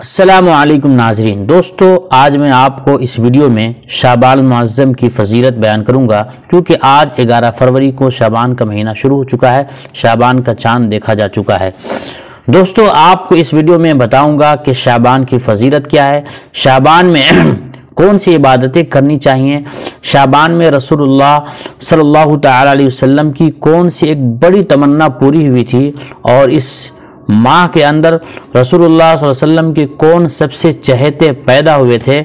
असलकुम नाजरीन। दोस्तों, आज मैं आपको इस वीडियो में शाबान मुआज़म की फजीलत बयान करूँगा। क्योंकि आज 11 फरवरी को शाबान का महीना शुरू हो चुका है, शाबान का चाँद देखा जा चुका है। दोस्तों, आपको इस वीडियो में बताऊँगा कि शाबान की फजीलत क्या है, शाबान में कौन सी इबादतें करनी चाहिए, शाबान में रसूलुल्लाह सल्लल्लाहु अलैहि वसल्लम की कौन सी एक बड़ी तमन्ना पूरी हुई थी, और इस माह के अंदर रसूलुल्लाह वसल्लम के कौन सबसे चहेते पैदा हुए थे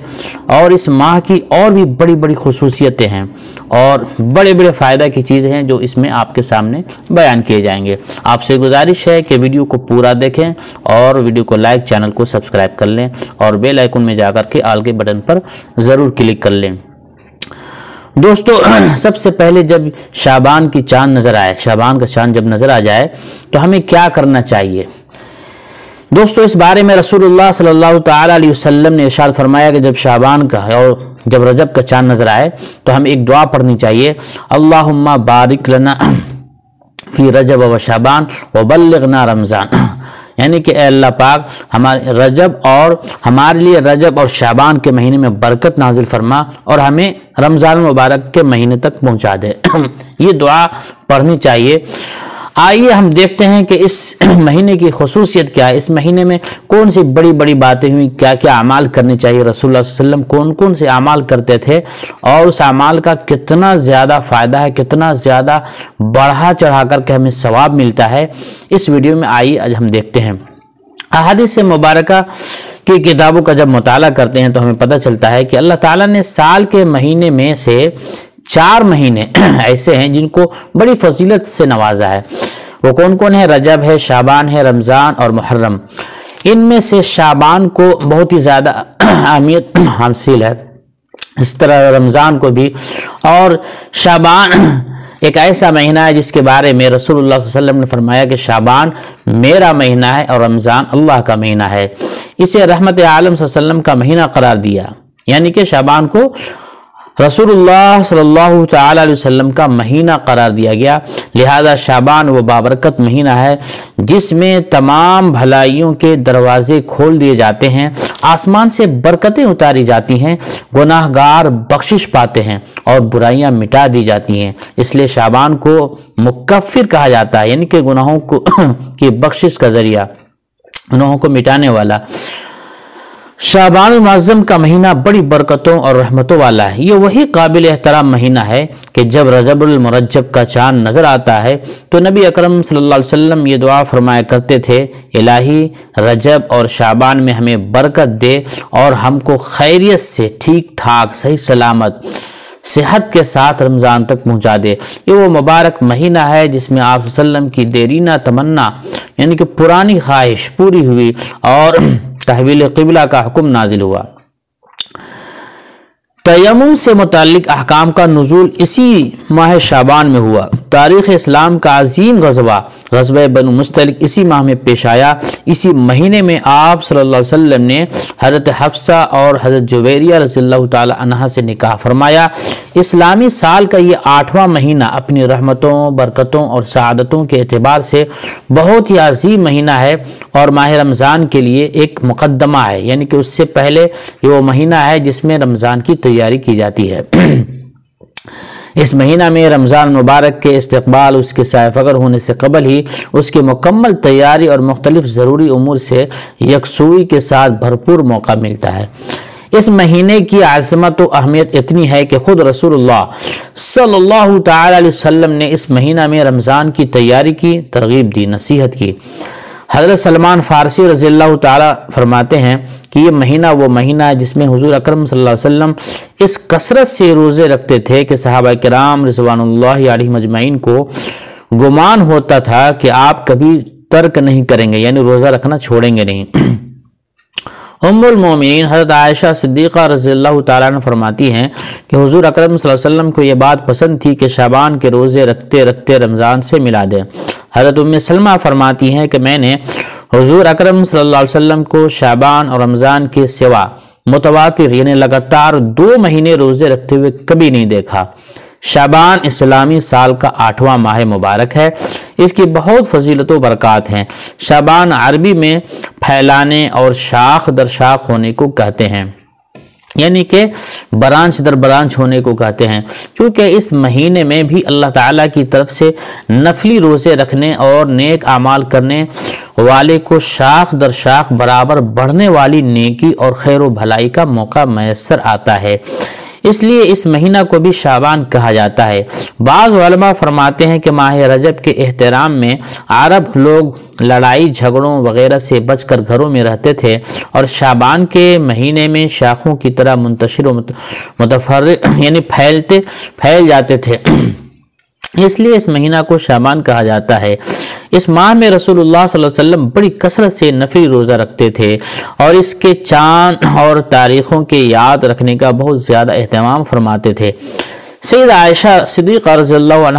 और इस माह की और भी बड़ी बड़ी खसूसियतें हैं और बड़े बड़े फ़ायदा की चीज़ें हैं जो इसमें आपके सामने बयान किए जाएँगे। आपसे गुजारिश है कि वीडियो को पूरा देखें और वीडियो को लाइक, चैनल को सब्सक्राइब कर लें और बेल आइकन में जाकर के आल के बटन पर ज़रूर क्लिक कर लें। दोस्तों, सबसे पहले जब शाबान की चाँद नज़र आए, शाबान का चाँद जब नज़र आ जाए तो हमें क्या करना चाहिए? दोस्तों, इस बारे में रसूलुल्लाह सल्लल्लाहु अलैहि वसल्लम ने इरशाद फरमाया कि जब शाबान का और जब रजब का चाँद नज़र आए तो हमें एक दुआ पढ़नी चाहिए। अल्लाहुम्मा बारिक लना फ़ी रजब व शाबान व बल्लना रमज़ान। यानी कि अल्लाह पाक, हमारे रजब और हमारे लिए रजब और शाबान के महीने में बरकत नाजिल फरमा और हमें रमज़ान मुबारक के महीने तक पहुँचा दे। ये दुआ पढ़नी चाहिए। आइए हम देखते हैं कि इस महीने की खसूसियत क्या है। इस महीने में कौन सी बड़ी बड़ी बातें हुई? क्या क्या अमाल करने चाहिए? रसूल वसल्लम कौन कौन से अमाल करते थे? और उस अमाल का कितना ज़्यादा फ़ायदा है? कितना ज़्यादा बढ़ा चढ़ा करके हमें सवाब मिलता है? इस वीडियो में आइए, आज हम देखते हैं। अहादिस मुबारक की किताबों का जब मुताला करते हैं तो हमें पता चलता है कि अल्लाह ताला ने साल के महीने में से चार महीने ऐसे हैं जिनको बड़ी फजीलत से नवाजा है। वो कौन कौन है? रजब है, शाबान है, रमज़ान और मुहर्रम। इनमें से शाबान को बहुत ही ज़्यादा अहमियत हासिल है। इस तरह रमज़ान को भी। और शाबान एक ऐसा महीना है जिसके बारे में रसूलुल्लाह वसल्लम ने फरमाया कि शाबान मेरा महीना है और रमज़ान अल्लाह का महीना है। इसे रहमत आलम वसल्लम का महीना करार दिया। यानी कि शाबान को रसूलुल्लाह सल्लल्लाहु अलैहि वसल्लम का महीना करार दिया गया। लिहाजा शाबान, व बाबरकत महीना है, जिसमें तमाम भलाइयों के दरवाजे खोल दिए जाते हैं, आसमान से बरकतें उतारी जाती हैं, गुनाहगार बख्शिश पाते हैं और बुराइयाँ मिटा दी जाती हैं। इसलिए शाबान को मुकफ़िर कहा जाता है, यानी कि गुनाहों को की बख्शिश का ज़रिया, गुनाहों को मिटाने वाला। शाबान मज़म का महीना बड़ी बरकतों और रहमतों वाला है। ये वही काबिल एहतराम महीना है कि जब रजबुलमरजब का चाँद नज़र आता है तो नबी अकरम सल्लल्लाहु अलैहि वसल्लम ये दुआ फरमाया करते थे, इलाही, रजब और शाबान में हमें बरकत दे और हमको खैरियत से ठीक ठाक सही सलामत सेहत के साथ रमज़ान तक पहुँचा दे। ये वो मुबारक महीना है जिसमें आप की देरीना तमन्ना, यानी कि पुरानी ख्वाहिश पूरी हुई और तहवील किबला का हुक्म नाजिल हुआ। तयम से मुतल अहकाम का नजूल इसी माह शाबान में हुआ। तारीख़ इस्लाम का अजीम गजबा, गजब बन मुस्तलिक इसी माह में पेश आया। इसी महीने में आप सल्लल्लाहु अलैहि वसल्लम ने हज़रत हफ्सा और हज़रत जुवेरिया रज़ी तहा से निकाह फरमाया। इस्लामी साल का ये आठवां महीना अपनी रहमतों, बरकतों और शहादतों के अतबार से बहुत ही अजीम महीना है और माह रमज़ान के लिए एक मुकदमा है। यानी कि उससे पहले ये वो महीना है जिसमें रमज़ान की तैयारी की जाती है। इस महीना में रमज़ान मुबारक के इस्तबाल उसके सायफगर होने से कबल ही उसकी मुकम्मल तैयारी और मुख्तलिफ़ ज़रूरी उमूर से यकसुई के साथ भरपूर मौका मिलता है। इस महीने की आजमत व अहमियत इतनी है कि खुद रसूलुल्लाह सल्लल्लाहु अलैहि ने इस महीना में रमज़ान की तैयारी की, तरगीब दी, नसीहत की। हज़रत सलमान फ़ारसी रज़ी फरमाते हैं कि ये महीना वो महीना है जिसमें हुजूर अकरम सल्लल्लाहु अलैहि वसल्लम इस कसरत से रोज़े रखते थे कि सहाबा कराम रिजवान मजमाइन को गुमान होता था कि आप कभी तर्क नहीं करेंगे, यानी रोज़ा रखना छोड़ेंगे नहीं। उम्मिन हज़रत आयशा सिद्दीक़ा रज़ी अल्लाह फरमाती हैं कि हुजूर अकरम को ये बात पसंद थी कि शाबान के रोज़े रखते रखते रमज़ान से मिला दें। हज़रत उम्म सलमा फरमाती हैं कि मैंने हुजूर अकरम वसल्लम को शाबान और रमज़ान के सिवा मुतवातिर, यानी लगातार दो महीने रोज़े रखते हुए कभी नहीं देखा। शाबान इस्लामी साल का आठवां माह मुबारक है। इसकी बहुत फजीलत बरक़ात हैं। शाबान अरबी में फैलाने और शाख दर शाख होने को कहते हैं। यानी कि ब्रांच दर ब्रांच होने को कहते हैं। क्योंकि इस महीने में भी अल्लाह ताला की तरफ़ से नफली रोज़े रखने और नेक आमाल करने वाले को शाख दर शाख बराबर बढ़ने वाली नेकी और खैर भलाई का मौका मैसर आता है। इसलिए इस महीना को भी शाबान कहा जाता है। बाज़ फरमाते हैं कि माह रजब के एहतराम में अरब लोग लड़ाई, झगड़ों वगैरह से बचकर घरों में रहते थे और शाबान के महीने में शाखों की तरह मुंतशर मुतफर यानी फैलते, फैल जाते थे। इसलिए इस महीना को शाबान कहा जाता है। इस माह में रसूलुल्लाह वसल्लम बड़ी कसरत से नफी रोज़ा रखते थे और इसके चाँद और तारीख़ों के याद रखने का बहुत ज़्यादा अहतमाम फरमाते थे। सैद आयशा सिद्दीक रज़ी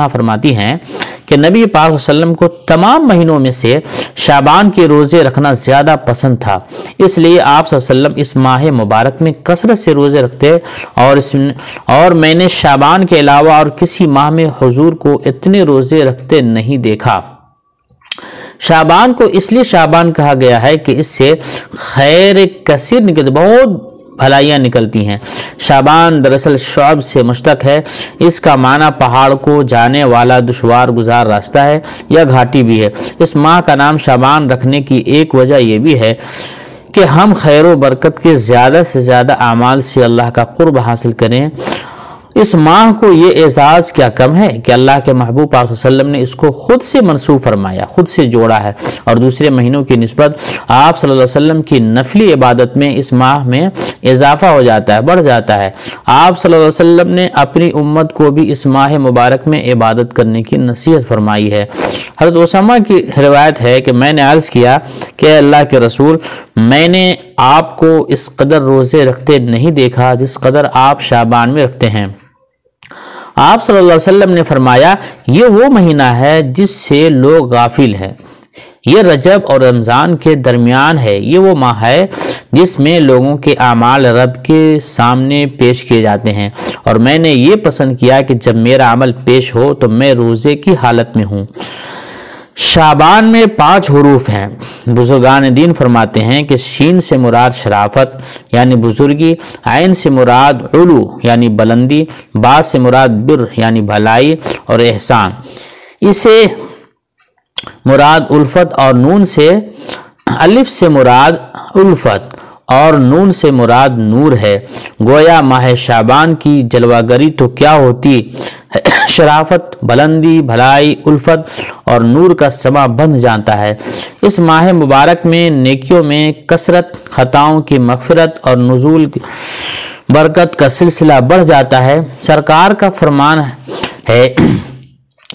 फरमाती हैं कि नबी पाक वसल्लम को तमाम महीनों में से शाबान के रोज़े रखना ज़्यादा पसंद था। इसलिए आप वसल्लम इस माह मुबारक में कसरत से रोज़े रखते और इस और मैंने शाबान के अलावा और किसी माह में हजूर को इतने रोज़े रखते नहीं देखा। शाबान को इसलिए शाबान कहा गया है कि इससे खैर कसर निकल, बहुत भलाइयाँ निकलती हैं। शाबान दरअसल शौब से मुश्तक है। इसका माना पहाड़ को जाने वाला दुशवार गुजार रास्ता है, या घाटी भी है। इस माह का नाम शाबान रखने की एक वजह यह भी है कि हम खैर बरकत के ज़्यादा से ज़्यादा अमाल से अल्लाह का कुर्ब हासिल करें। इस माह को ये एजाज़ क्या कम है कि अल्लाह के महबूब वसल्लम ने इसको खुद से मनसूब फरमाया, खुद से जोड़ा है। और दूसरे महीनों की नस्बत आप सल्लल्लाहु अलैहि वसल्लम की नफली इबादत में इस माह में इजाफा हो जाता है, बढ़ जाता है। आप सल्लल्लाहु अलैहि वसल्लम ने अपनी उम्मत को भी इस माह मुबारक में इबादत करने की नसीहत फरमाई है। हज़रत ओसामा की रिवायत है कि मैंने अर्ज़ किया कि अल्लाह के रसूल, मैंने आपको इस कदर रोज़े रखते नहीं देखा जिस कदर आप शाबान में रखते हैं। आप सल्लल्लाहु अलैहि वसल्लम ने फरमाया, ये वो महीना है जिससे लोग गाफिल हैं। ये रजब और रमज़ान के दरमियान है। ये वो माह है जिसमें लोगों के अमाल रब के सामने पेश किए जाते हैं। और मैंने ये पसंद किया कि जब मेरा अमल पेश हो तो मैं रोज़े की हालत में हूँ। शाबान में पाँच हरूफ हैं। बुजुर्गान दीन फरमाते हैं कि शीन से मुराद शराफत, यानी बुजुर्गी, आयन से मुराद उलू, यानी बुलंदी, बा से मुराद बिर, यानी भलाई और एहसान। इसे मुराद उल्फत और नून से अलिफ से मुराद उल्फत। और नून से मुराद नूर है। गोया माह शाबान की जलवागरी तो क्या होती? शराफत, बुलंदी, भलाई, उल्फत और नूर का समा बंध जाता है। इस माह मुबारक में नेकियों में कसरत, ख़ताओं की मगफरत और नजूल बरकत का सिलसिला बढ़ जाता है। सरकार का फरमान है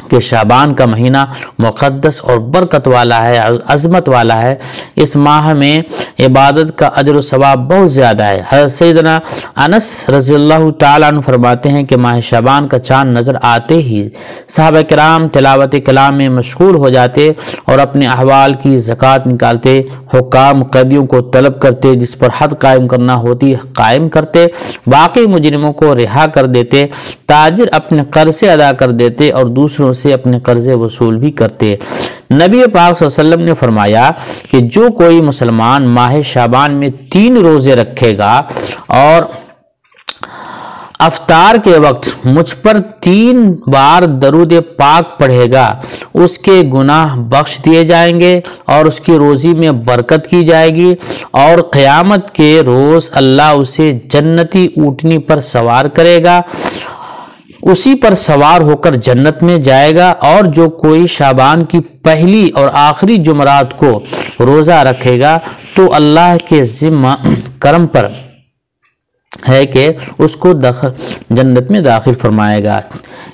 कि शाबान का महीना मुक़दस और बरकत वाला है, अजमत वाला है। इस माह में इबादत का अजर सवाब बहुत ज़्यादा है। हर सैदना अनस रज़ी तन फरमाते हैं कि माह शाबान का चाँद नज़र आते ही साहब कराम तिलावत कलाम में मशगूल हो जाते और अपने अहवाल की ज़क़़त निकालते हुकाम कैदियों को तलब करते, जिस पर हद कायम करना होती, कायम करते बाकी मुजरमों को रिहा कर देते, ताजर अपने कर्जे अदा कर देते और दूसरों से अपने कर्जे वसूल भी करते नबी पाक वसल्लम ने फरमाया कि जो कोई मुसलमान माह शाबान में तीन रोज़े रखेगा और अफ्तार के वक्त मुझ पर तीन बार दरूद पाक पढ़ेगा, उसके गुनाह बख्श दिए जाएँगे और उसकी रोज़ी में बरकत की जाएगी और क़यामत के रोज़ अल्लाह उसे जन्नती ऊटनी पर सवार करेगा। उसी पर सवार होकर जन्नत में जाएगा और जो कोई शाबान की पहली और आखिरी जुमरात को रोज़ा रखेगा तो अल्लाह के ज़िम्मा, करम पर है कि उसको दख, जन्नत में दाखिल फरमाएगा।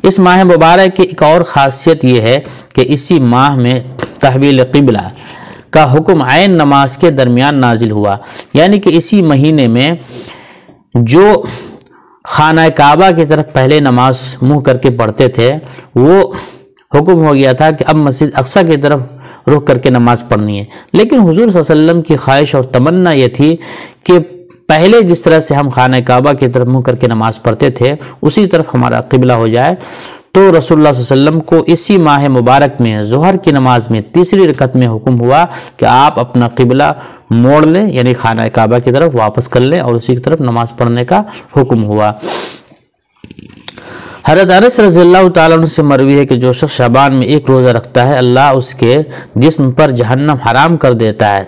इस माह मुबारक की एक और ख़ासियत यह है कि इसी माह में तहवील किबला का हुक्म आयन नमाज़ के दरमियान नाजिल हुआ। यानी कि इसी महीने में जो खाना काबा की तरफ़ पहले नमाज़ मुँह करके पढ़ते थे। वो हुक्म हो गया था कि अब मस्जिद अक्सा की तरफ़ रुख करके नमाज़ पढ़नी है। लेकिन हुजूर वसल्लम की ख्वाहिश और तमन्ना ये थी कि पहले जिस तरह से हम खाना काबा की तरफ़ मुँह करके नमाज़ पढ़ते थे, उसी तरफ़ हमारा किबला हो जाए। तो रसोल्ला वसल्लम को इसी माह मुबारक में, जहर की नमाज़ में तीसरी रकत में हुक्म हुआ कि आप अपना किबला मोड़ लें यानी खाना काबा की तरफ़ वापस कर लें और उसी की तरफ़ नमाज़ पढ़ने का हुक्म हुआ। हरत अनस रजील्ला से मरवी है कि जो शख्स शबान में एक रोज़ा रखता है, अल्लाह उसके जिस्म पर जहन्नम हराम कर देता है।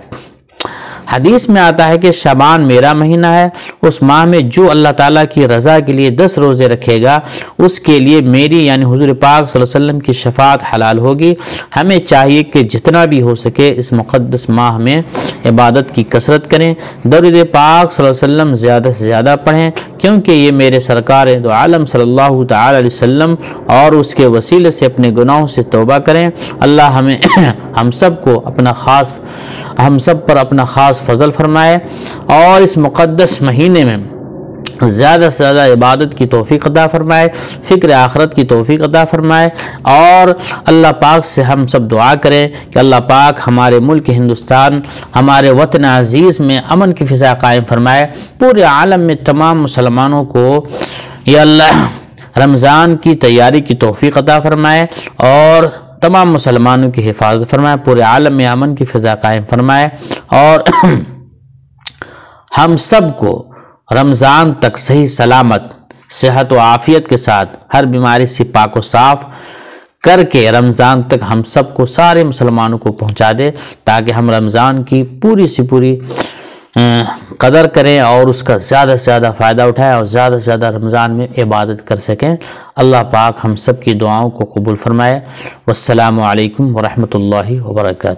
हदीस में आता है कि शबान मेरा महीना है, उस माह में जो अल्लाह ताला की रज़ा के लिए दस रोज़े रखेगा, उसके लिए मेरी यानी हुजूर पाक वसल्लम की शफात हलाल होगी। हमें चाहिए कि जितना भी हो सके इस मुक़दस माह में इबादत की कसरत करें। दरुद पाक वसल्लम ज़्यादा से ज़्यादा पढ़ें, क्योंकि ये मेरे सरकार दो आलम सल्लल्लाहु अलैहि वसल्लम और उसके वसीले से अपने गुनाहों से तोबा करें। अल्लाह हमें हम सबको अपना ख़ास हम सब पर अपना ख़ास फजल फरमाए और इस मुक़दस महीने में ज़्यादा से ज़्यादा इबादत की तोफ़ी अदा फरमाए, फ़िक्र आखरत की तोफ़ी अदा फरमाए और अल्लाह पाक से हम सब दुआ करें कि अल्लाह पाक हमारे मुल्क हिंदुस्तान, हमारे वतन अज़ीज़ में अमन की फ़िज़ा कायम फरमाए। पूरे आलम में तमाम मुसलमानों को या अल्लाह रमज़ान की तैयारी की तोफ़ी अदा फरमाए और तमाम मुसलमानों की हिफाजत फरमाए, पूरे आलम में अमन की फ़िज़ा कायम फरमाए और हम सबको रमज़ान तक सही सलामत, सेहत व आफ़ियत के साथ हर बीमारी से पाक साफ़ करके रमज़ान तक हम सबको सारे मुसलमानों को पहुँचा दे, ताकि हम रमज़ान की पूरी सी पूरी कदर करें और उसका ज़्यादा से ज़्यादा फ़ायदा उठाएँ और ज़्यादा से ज़्यादा रमज़ान में इबादत कर सकें। अल्लाह पाक हम सब की दुआओं को कबूल फ़रमाए। वालकम वरहमल वर्का